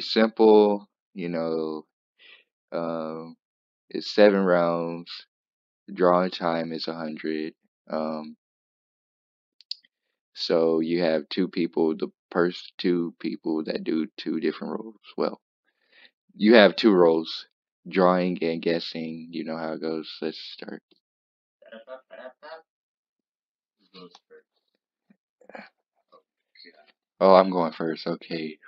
simple. You know, um, it's seven rounds. Drawing time is a hundred. Um, so you have two people, the first two people that do two different roles. Well, you have two roles, drawing and guessing. You know how it goes. Let's start. Oh, I'm going first. Okay.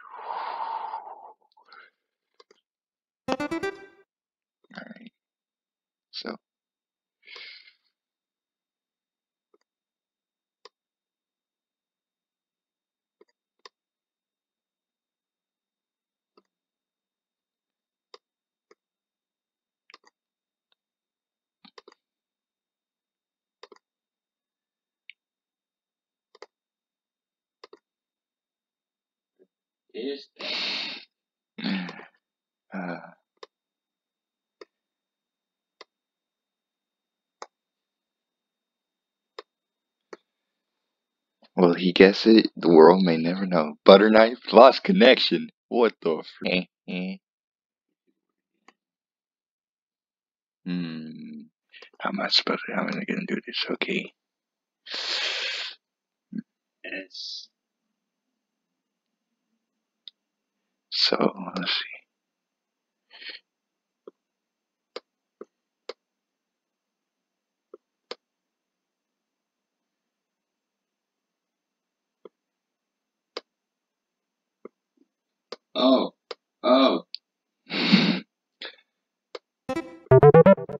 Is Uh, will he guess it? The world may never know. Butter knife, lost connection. What the f- Hmm. How am I supposed to, how am I gonna do this? Okay. So, let's see. Oh oh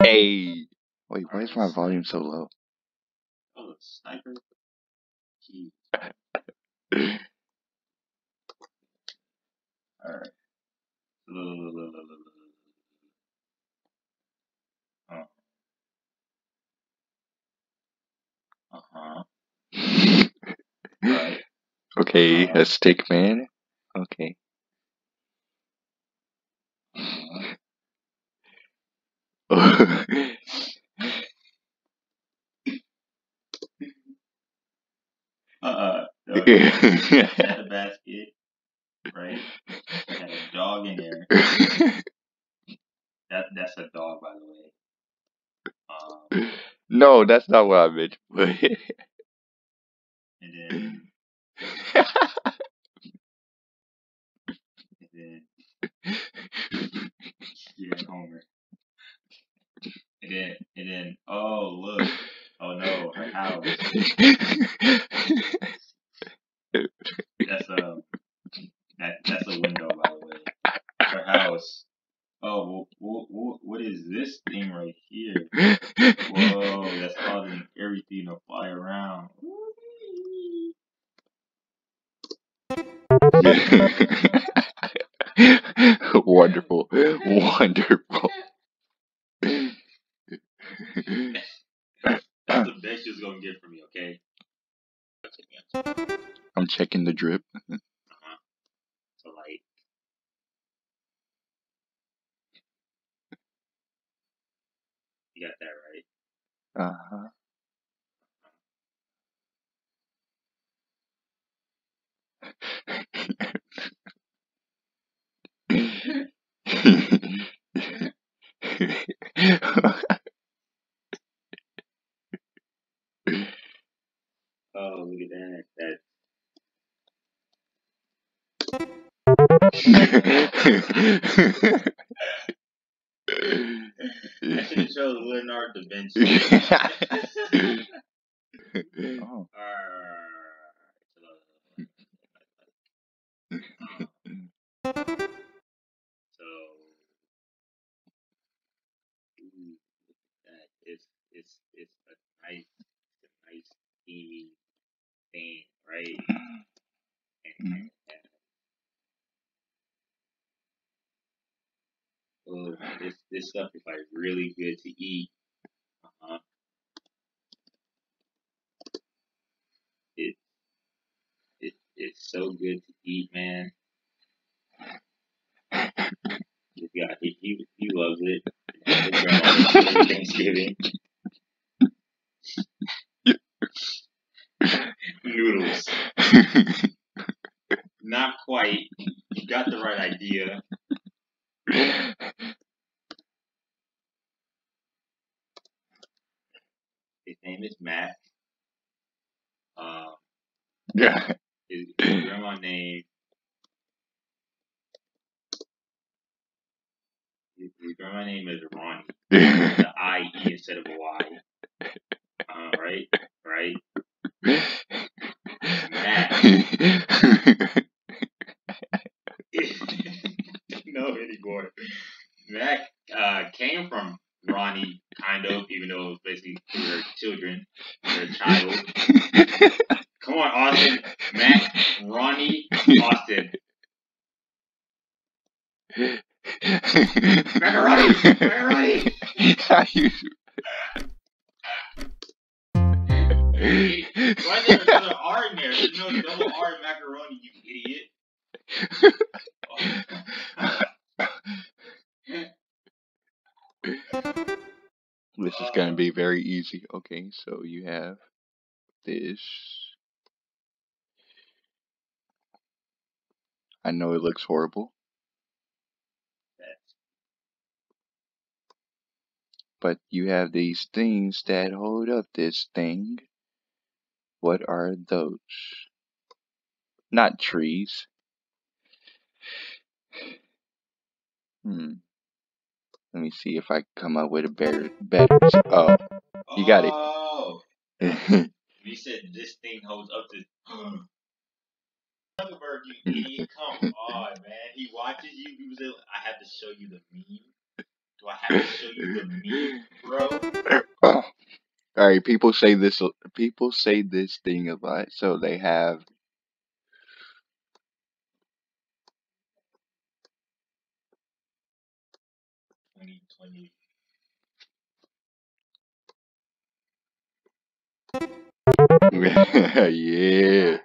Hey! Wait, why is my volume so low? oh sniper. Key. Alright. Uh huh. Right. Okay, Uh, a stick man. Okay. Uh-huh. Uh uh. Okay. Had a basket, right? I Had a dog in there. That that's a dog, by the way. Um, no, that's not what I meant. But and then and then yeah, Homer. And then and then oh look, oh no, her house. That's a that that's a window, by the way. Her house. Oh, well, what, what is this thing right here? Whoa, that's causing everything to fly around. wonderful, wonderful. That's the best you're gonna get from me, okay? I'm checking the drip. Uh-huh. So like you got that right. Uh huh. that should show Leonardo da Vinci. oh. So, ooh, that it's it's it's a nice a nice steamy thing, right? And, and, oh, this this stuff is like really good to eat. Uh-huh. It it it's so good to eat, man. Yeah, he he, he loves it. Thanksgiving. Noodles. Not quite. You got the right idea. Name is Matt. Um, yeah. his, his grandma name. His, his grandma name is Ronnie. The I E instead of a Y. Uh, right, right. no anymore. Mac uh, came from Ronnie, kind of, even though it was basically her children, her child. Come on, Austin. Mac, Ronnie, Austin. Macaroni! Macaroni! How you- Why is there another R in there? There's no double R in macaroni, you idiot. This is gonna be very easy. Okay, so you have this. I know it looks horrible, but you have these things that hold up this thing. What are those? Not trees. Hmm. Let me see if I can come up with a better, better. Oh, You got it. Oh, he said this thing holds up this. Zuckerberg, you idiot! Come on, man. He watches you. He was. like, I have to show you the meme. Do I have to show you the meme, bro? All right, people say this. People say this thing a lot, so they have. Twenty twenty. yeah.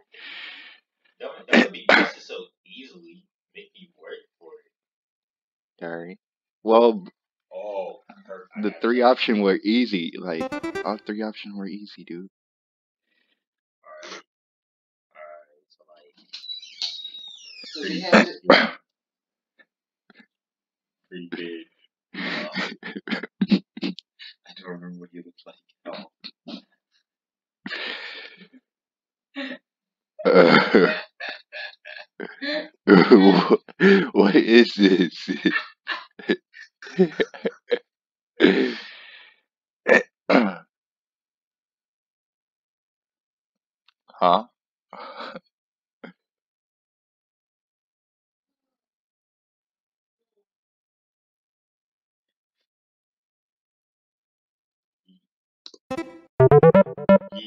That would, that would be used so easily make me work for it. All right. Well, Oh, perfect. the three option were easy. Like all three options were easy, dude. Alright. Alright, so like. So it. Pretty big. Um, I don't remember what he looks like at all. Uh, what is this? huh?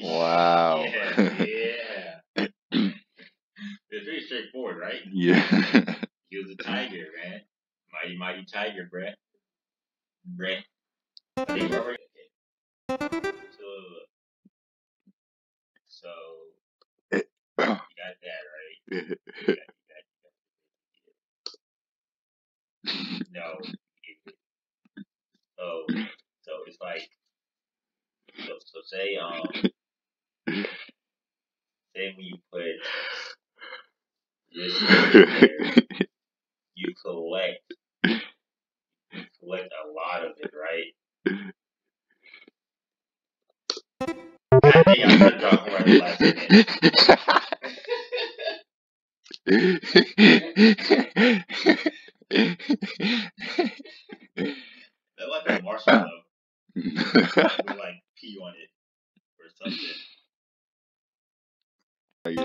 Wow. Yeah, yeah. it's pretty straightforward, right? Yeah. He was a tiger, man. Mighty, mighty tiger. I Robert. So, so you got that right. You got, you got, you got. No. Oh, so it's like, so, so say, um, say when you put this there, you collect, you collect a lot of it, right? God dang, I'm gonna drop the last minute. They're like a marshmallow with like pee on it or something.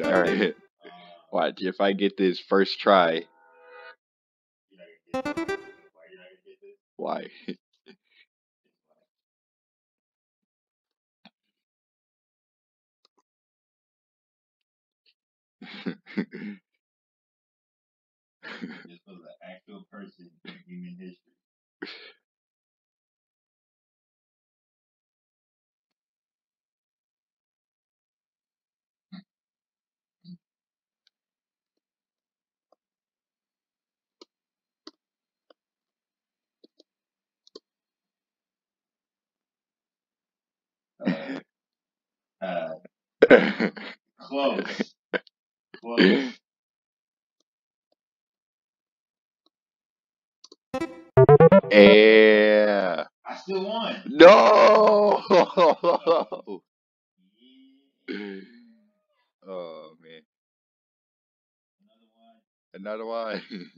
Alright. Um, Watch, if I get this first try, you're not gonna get this. Why this? was an actual person in human history. Uh, uh, close. Close. No. Oh man. Another one. Another one.